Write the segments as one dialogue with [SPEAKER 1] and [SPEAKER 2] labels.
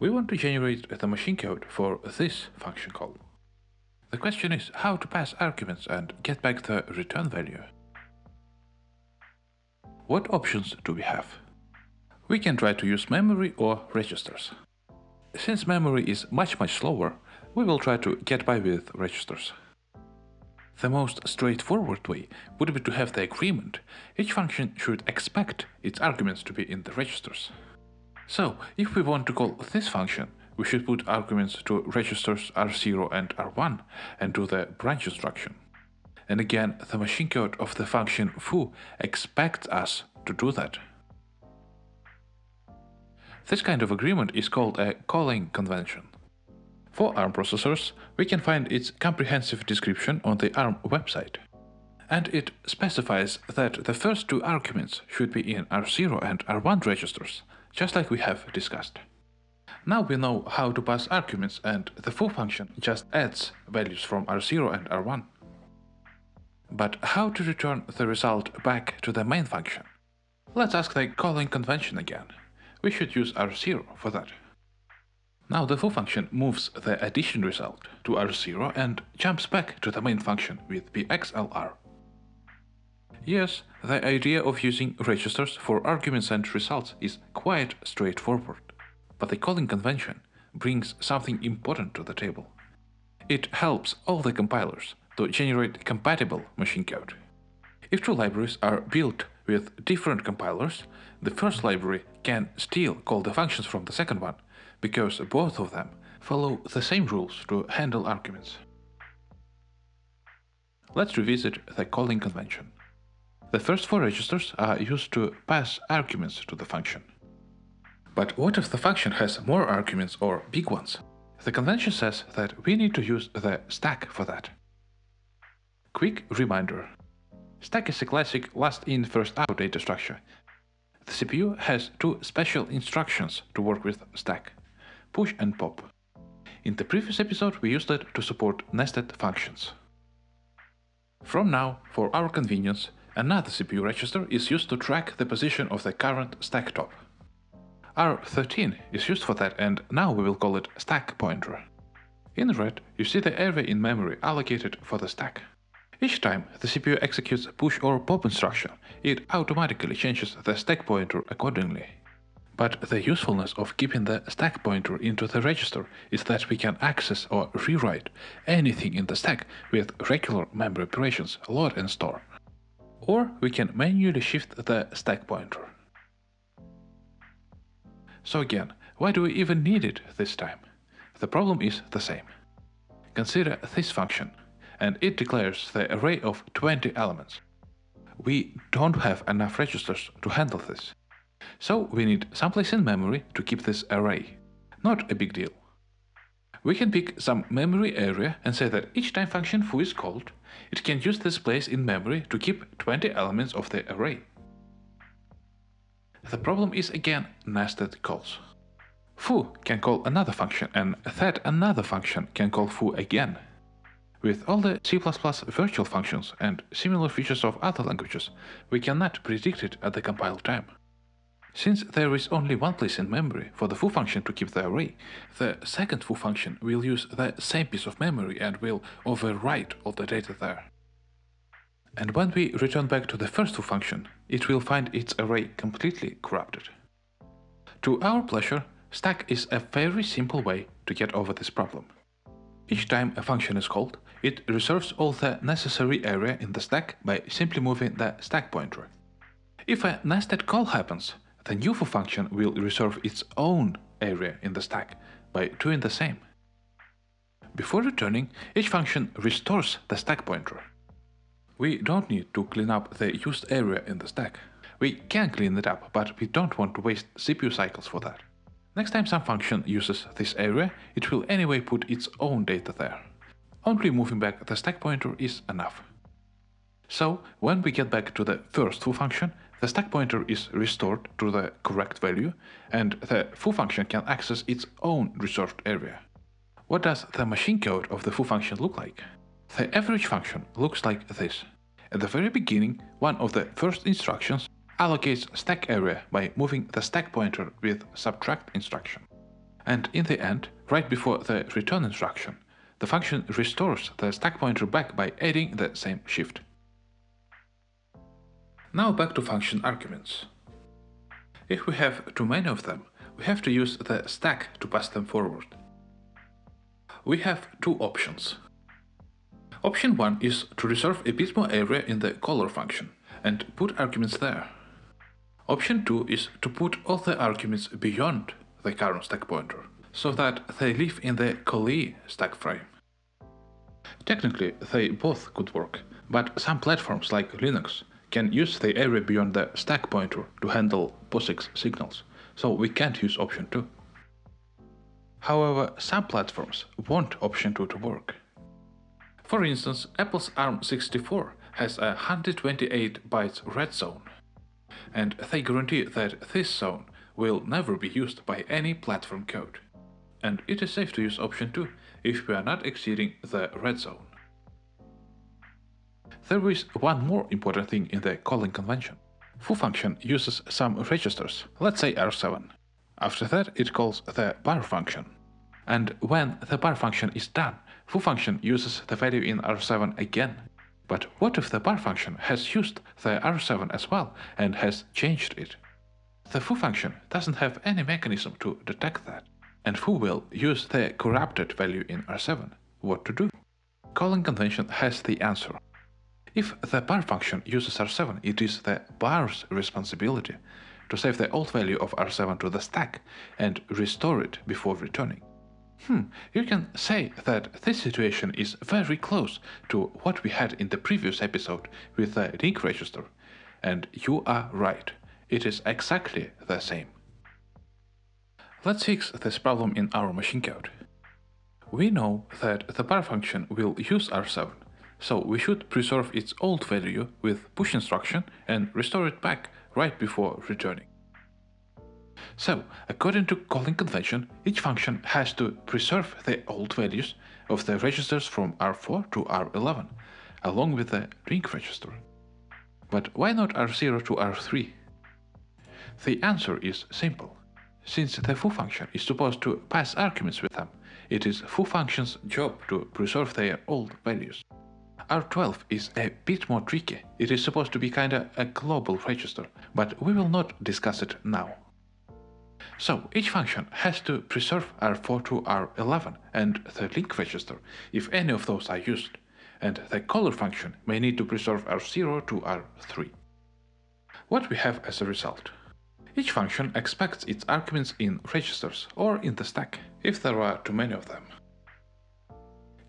[SPEAKER 1] We want to generate the machine code for this function call. The question is how to pass arguments and get back the return value. What options do we have? We can try to use memory or registers. Since memory is much much slower, we will try to get by with registers. The most straightforward way would be to have the agreement each function should expect its arguments to be in the registers. So, if we want to call this function, we should put arguments to registers R0 and R1 and do the branch instruction. And again, the machine code of the function foo expects us to do that. This kind of agreement is called a calling convention. For ARM processors, we can find its comprehensive description on the ARM website. And it specifies that the first two arguments should be in R0 and R1 registers, just like we have discussed. Now we know how to pass arguments and the foo function just adds values from R0 and R1. But how to return the result back to the main function? Let's ask the calling convention again. We should use R0 for that. Now the foo function moves the addition result to R0 and jumps back to the main function with bxlr. Yes, the idea of using registers for arguments and results is quite straightforward, but the calling convention brings something important to the table. It helps all the compilers to generate compatible machine code. If two libraries are built with different compilers, the first library can still call the functions from the second one, because both of them follow the same rules to handle arguments. Let's revisit the calling convention. The first four registers are used to pass arguments to the function. But what if the function has more arguments or big ones? The convention says that we need to use the stack for that. Quick reminder. Stack is a classic last in first out data structure. The CPU has two special instructions to work with stack push and pop. In the previous episode we used it to support nested functions. From now, for our convenience, another CPU register is used to track the position of the current stack top. R13 is used for that and now we will call it stack pointer. In red, you see the area in memory allocated for the stack. Each time the CPU executes a push or pop instruction, it automatically changes the stack pointer accordingly. But the usefulness of keeping the stack pointer into the register is that we can access or rewrite anything in the stack with regular memory operations load and store. Or we can manually shift the stack pointer. So again, why do we even need it this time? The problem is the same. Consider this function, and it declares the array of 20 elements. We don't have enough registers to handle this. So we need someplace in memory to keep this array. Not a big deal. We can pick some memory area and say that each time function foo is called, it can use this place in memory to keep 20 elements of the array. The problem is again nested calls. Foo can call another function and that another function can call foo again. With all the C++ virtual functions and similar features of other languages, we cannot predict it at the compile time. Since there is only one place in memory for the foo function to keep the array, the second foo function will use the same piece of memory and will overwrite all the data there. And when we return back to the first foo function, it will find its array completely corrupted. To our pleasure, stack is a very simple way to get over this problem. Each time a function is called, it reserves all the necessary area in the stack by simply moving the stack pointer. If a nested call happens, the new foo function will reserve its own area in the stack by doing the same. Before returning, each function restores the stack pointer. We don't need to clean up the used area in the stack. We can clean it up, but we don't want to waste CPU cycles for that. Next time some function uses this area, it will anyway put its own data there. Only moving back the stack pointer is enough. So, when we get back to the first foo function, the stack pointer is restored to the correct value, and the foo function can access its own reserved area. What does the machine code of the foo function look like? The average function looks like this. At the very beginning, one of the first instructions allocates stack area by moving the stack pointer with subtract instruction. And in the end, right before the return instruction, the function restores the stack pointer back by adding the same shift. Now back to function arguments. If we have too many of them, we have to use the stack to pass them forward. We have two options. Option 1 is to reserve a bit more area in the caller function and put arguments there. Option 2 is to put all the arguments beyond the current stack pointer, so that they live in the callee stack frame. Technically, they both could work, but some platforms like Linux can use the area beyond the stack pointer to handle POSIX signals, so we can't use option 2. However, some platforms want option 2 to work. For instance, Apple's ARM64 has a 128 bytes red zone, and they guarantee that this zone will never be used by any platform code. And it is safe to use option 2 if we are not exceeding the red zone. There is one more important thing in the calling convention. Foo function uses some registers, let's say R7. After that it calls the bar function. And when the bar function is done, foo function uses the value in R7 again. But what if the bar function has used the R7 as well and has changed it? The foo function doesn't have any mechanism to detect that, and foo will use the corrupted value in R7. What to do? Calling convention has the answer. If the bar function uses R7, it is the bar's responsibility to save the old value of R7 to the stack and restore it before returning. Hmm, you can say that this situation is very close to what we had in the previous episode with the link register, and you are right, it is exactly the same. Let's fix this problem in our machine code. We know that the bar function will use R7, so we should preserve its old value with push instruction and restore it back right before returning. So, according to calling convention, each function has to preserve the old values of the registers from R4 to R11, along with the link register. But why not R0 to R3? The answer is simple. Since the foo function is supposed to pass arguments with them, it is foo function's job to preserve their old values. R12 is a bit more tricky. It is supposed to be kinda a global register, but we will not discuss it now. So each function has to preserve R4 to R11 and the link register if any of those are used, and the caller function may need to preserve R0 to R3. What we have as a result? Each function expects its arguments in registers or in the stack, if there are too many of them.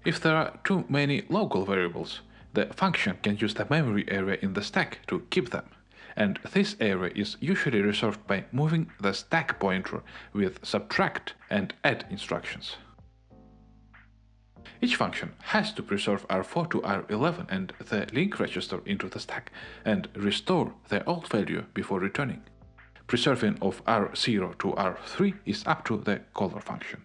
[SPEAKER 1] If there are too many local variables, the function can use the memory area in the stack to keep them, and this area is usually reserved by moving the stack pointer with subtract and add instructions. Each function has to preserve R4 to R11 and the link register into the stack and restore the old value before returning. Preserving of R0 to R3 is up to the caller function.